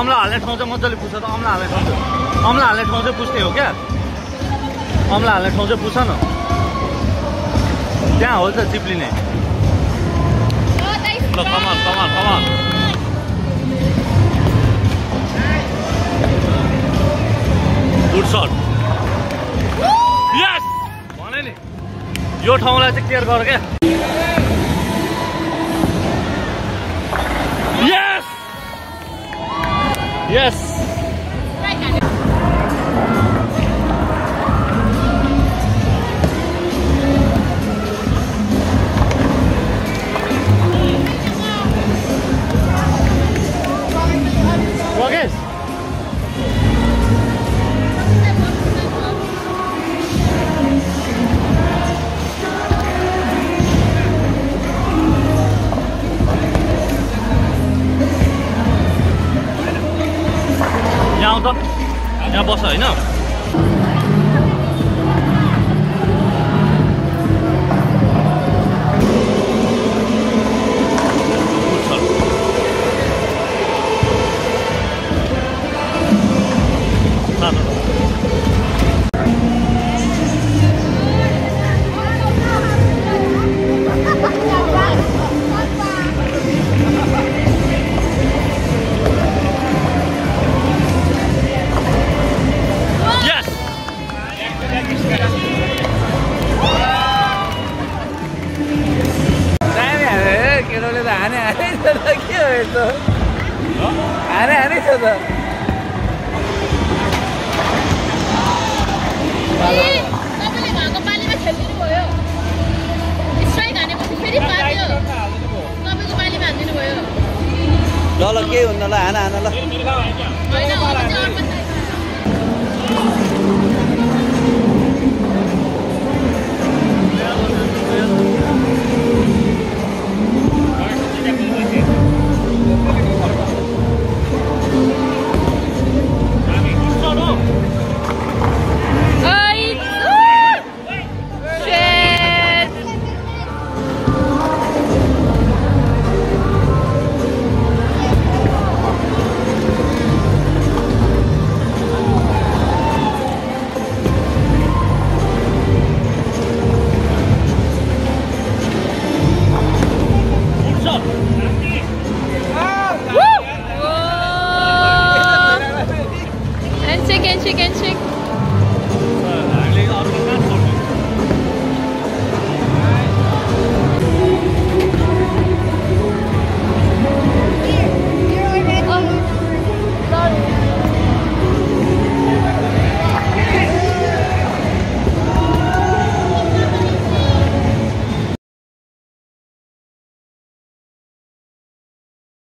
अम्ला हाल्ने ठाउँ चाहिँ मजाले पुछ त। अम्ला हाल्ने ठाउँ चाहिँ अम्ला हाल्ने ठाउँ चाहिँ पुस्ने हो क्या? अम्ला हाल्ने ठाउँ चाहिँ पुछ न। त्यहाँ हो त चिप्लिने ल कमाल कमाल कमाल गुड भने नि। यो ठाउँलाई चाहिँ केयर गर क्या? यस यहाँ आउ त? यहाँ बस होइन? हाने हाने छ त के हो यस्तो हाने हाने छ त ल ल केही हुन्न ल हान हान ल And chicken, chicken, chicken.